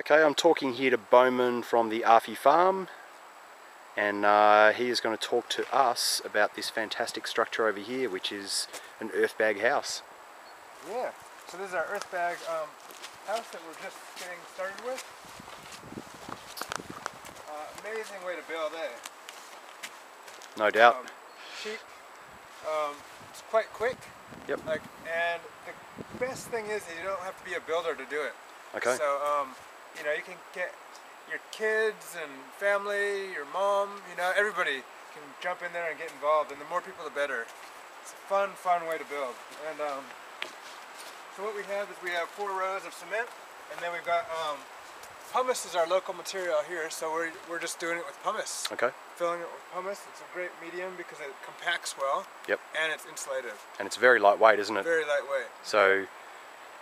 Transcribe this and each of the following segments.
Okay, I'm talking here to Bomun from the Awhi Farm and uh, he is going to talk to us about this fantastic structure over here which is an earth bag house. Yeah, so this is our earth bag um, house that we're just getting started with. Uh, amazing way to build, eh? No doubt. Um, cheap. Um, it's quite quick. Yep. Like, and the best thing is that you don't have to be a builder to do it. Okay. So, um, you know, you can get your kids and family, your mom, you know, everybody can jump in there and get involved. And the more people, the better. It's a fun, fun way to build. And um, so what we have is we have four rows of cement, and then we've got um, pumice is our local material here. So we're we're just doing it with pumice. Okay. Filling it with pumice. It's a great medium because it compacts well. Yep. And it's insulative. And it's very lightweight, isn't it? Very lightweight. So,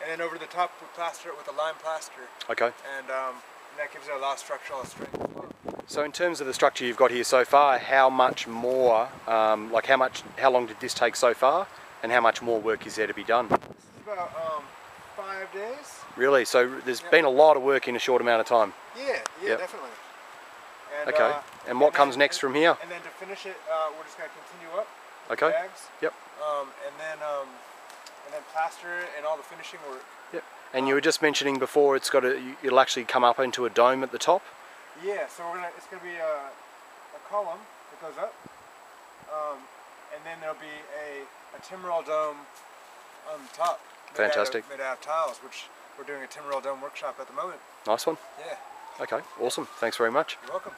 And then over the top, we plaster it with a lime plaster, okay. and, um, and that gives it a lot of structural strength as well. So in terms of the structure you've got here so far, how much more, um, like how much, how long did this take so far? And how much more work is there to be done? This is about um, five days. Really? So there's Yep. been a lot of work in a short amount of time. Yeah, yeah, Yep. definitely. And, Okay. uh, And what then- comes next from here? And then to finish it, uh, we're just gonna continue up. Okay. Bags. Yep. Um, and then um, and then plaster it and all the finishing work. Yep. And you were just mentioning before, it's got a, it'll actually come up into a dome at the top. Yeah, so we're gonna it's gonna be a, a column that goes up, um, and then there'll be a, a timbrel dome on top. made out of- Fantastic. Made out of tiles, which we're doing a timbrel dome workshop at the moment. Nice one. Yeah, Okay. Awesome. Thanks very much. you're welcome.